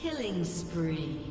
Killing spree.